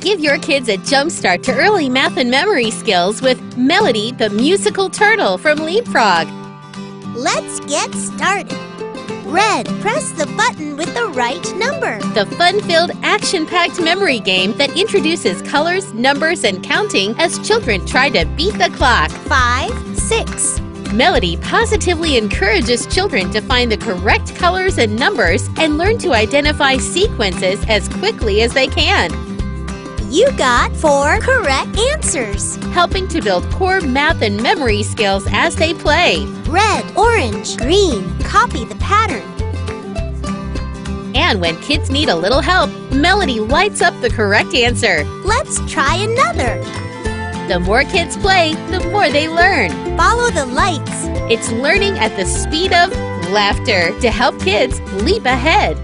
Give your kids a jump start to early math and memory skills with Melody the Musical Turtle from Leapfrog. Let's get started. Red, press the button with the right number. The fun filled, action packed memory game that introduces colors, numbers, and counting as children try to beat the clock. Five, six. Melody positively encourages children to find the correct colors and numbers and learn to identify sequences as quickly as they can, You got four correct answers. helping to build core math and memory skills as they play. Red, orange, green. Copy the pattern. And when kids need a little help, Melody lights up the correct answer. Let's try another. The more kids play, the more they learn. Follow the lights. It's learning at the speed of laughter to help kids leap ahead.